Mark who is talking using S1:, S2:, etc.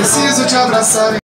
S1: preciso te abraçar.